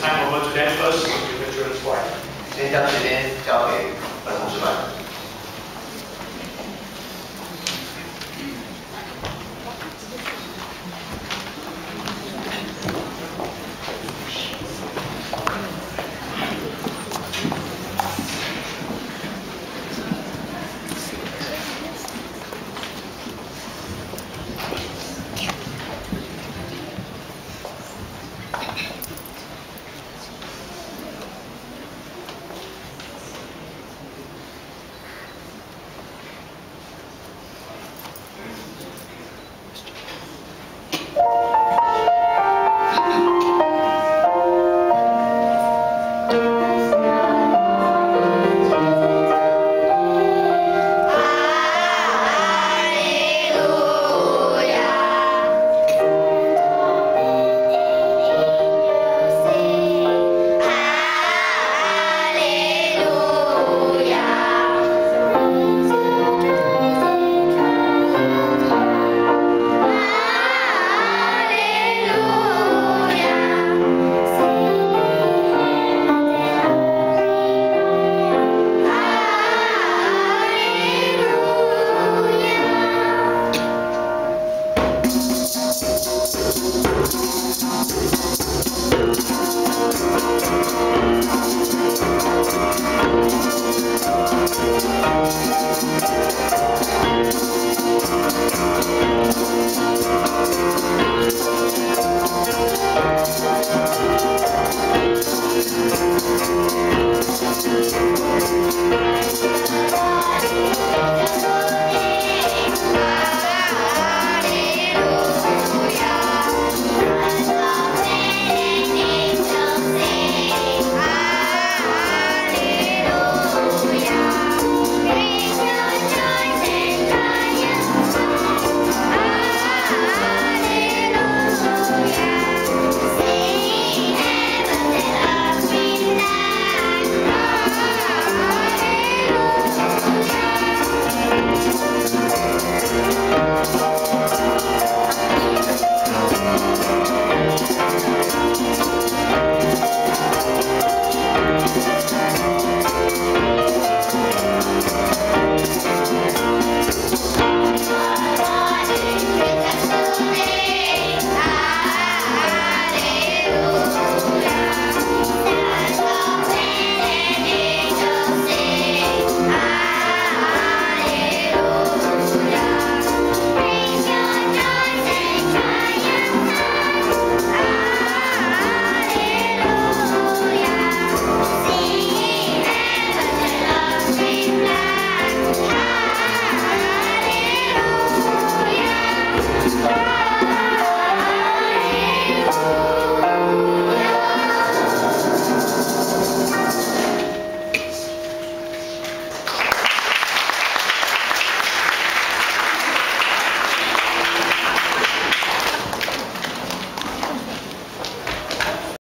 time over to them first, to the children's choir. 先将时间交给儿童诗班。